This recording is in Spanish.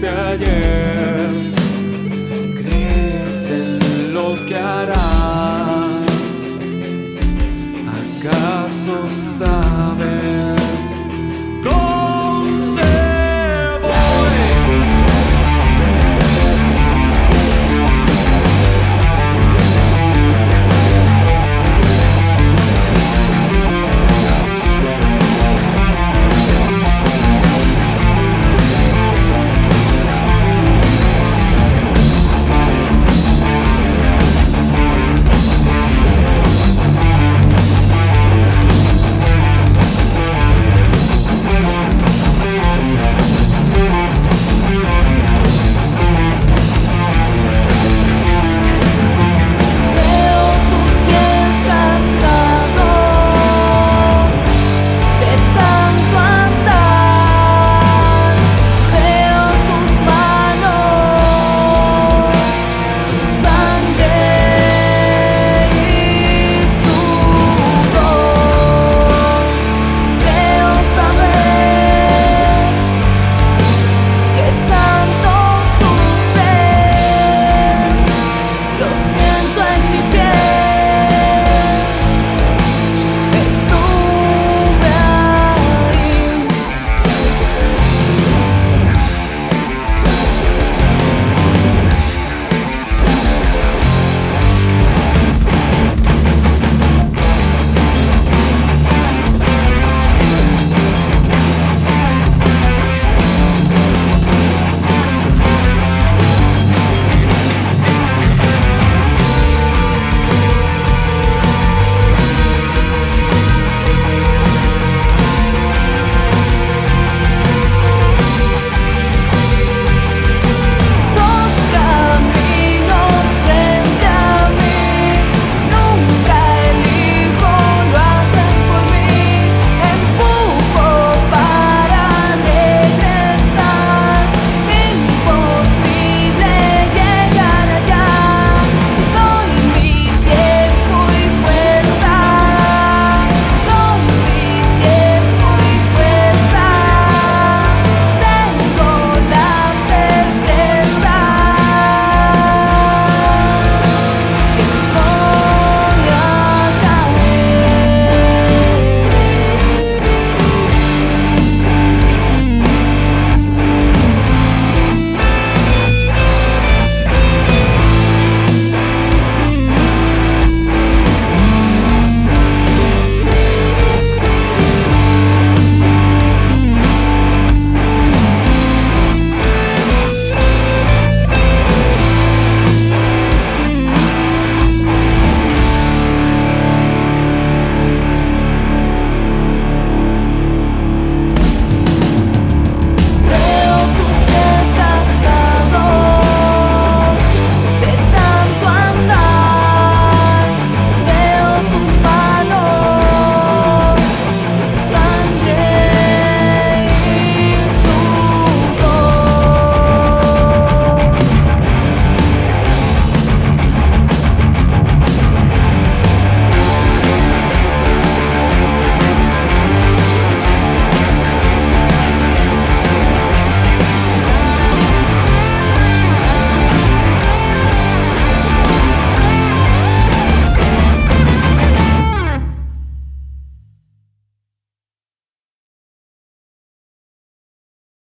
desde ayer. Crees en lo que harás. ¿Acaso sabes?